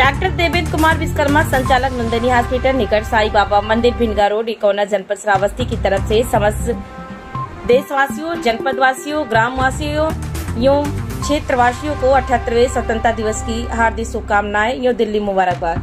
Doctor Devendra Kumar Vishwakarma, संचालक Nandini hospital, निकट साई बाबा मंदिर भिनगा रोड, इकोना जनपद श्रावस्ती की तरफ़ से समस्त देशवासियों जनपद वासियों ग्राम वासियों एवं क्षेत्रवासियों को अठहत्तरवे स्वतंत्रता दिवस की हार्दिक शुभकामनाएँ। यो दिल्ली मुबारकबाद।